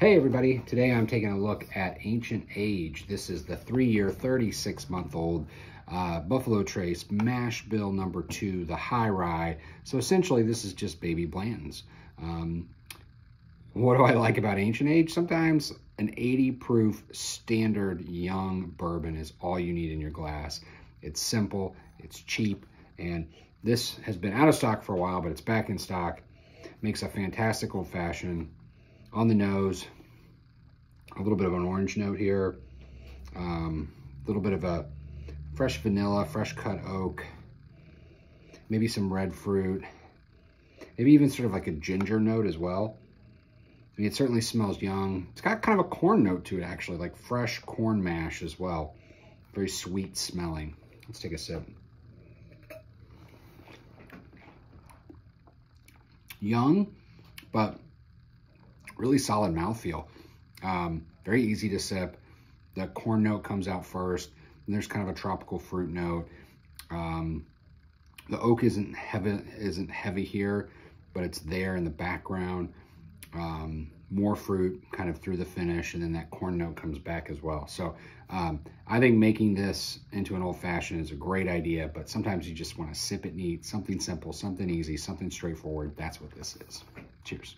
Hey everybody, today I'm taking a look at Ancient Age. This is the three-year, 36-month-old uh, Buffalo Trace mash bill number two, the high rye. So essentially this is just baby Blanton's. Um, what do I like about Ancient Age? Sometimes an 80 proof standard young bourbon is all you need in your glass. It's simple, it's cheap, and this has been out of stock for a while, but it's back in stock. Makes a fantastic old fashioned on the nose, a little bit of an orange note here, um, a little bit of a fresh vanilla, fresh cut oak, maybe some red fruit, maybe even sort of like a ginger note as well. I mean, it certainly smells young. It's got kind of a corn note to it, actually, like fresh corn mash as well. Very sweet smelling. Let's take a sip. Young, but really solid mouthfeel. Um, very easy to sip. The corn note comes out first, and there's kind of a tropical fruit note. Um, the oak isn't heavy, isn't heavy here, but it's there in the background. Um, more fruit kind of through the finish, and then that corn note comes back as well. So um, I think making this into an old fashioned is a great idea, but sometimes you just want to sip it neat, something simple, something easy, something straightforward. That's what this is. Cheers.